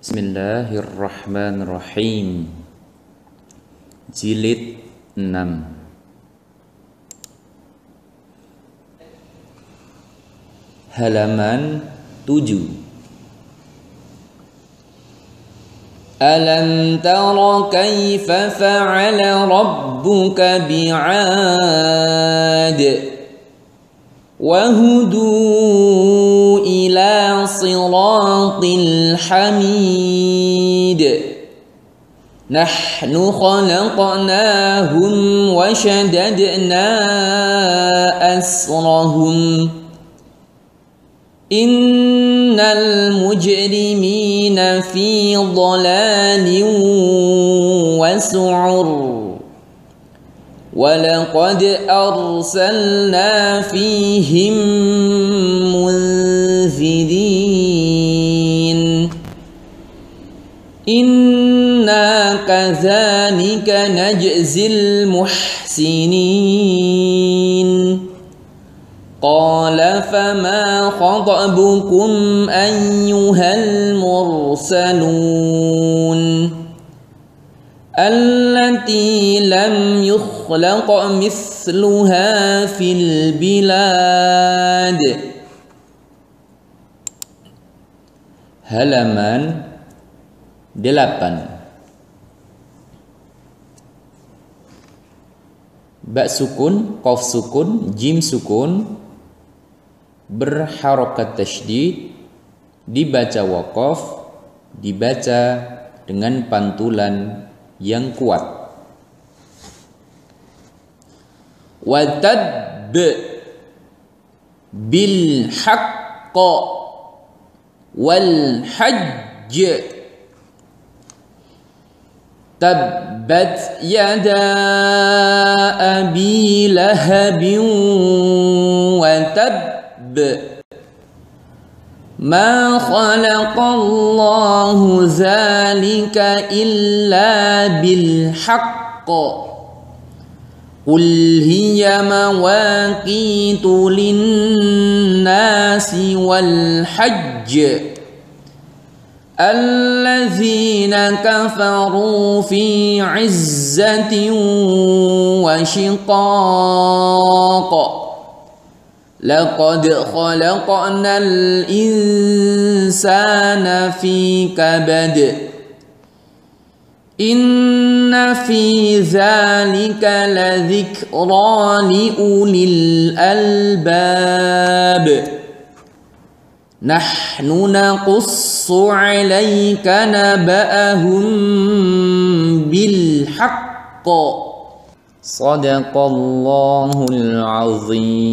بسم الله الرحمن الرحيم جلد نم هلمان تجو ألم تر كيف فعل ربك بعاد وهدوا إلى صراط الحميد. نحن خلقناهم وشددنا أسرهم. إن المجرمين في ضلال وسعر. ولقد أرسلنا فيهم منذرين إنا كذلك نجزي المحسنين. قال فما خطبكم أيها المرسلون. التي لم يخلق مثلها في البلاد. halaman 8 Ba sukun, Qaf sukun, Jim sukun Berharokat tasydid Dibaca waqaf Dibaca dengan pantulan yang kuat. Watad bil haqqa wal hajj تبت يدا أبي لهب وتب. ما خلق الله ذلك إلا بالحق. قل هي مواقيت للناس والحج. الذين كفروا في عزة وشقاق. لقد خلقنا الإنسان في كبد. إن في ذلك لذكرى لأولي الألباب. نحن نقص عليك نبأهم بالحق. صدق الله العظيم.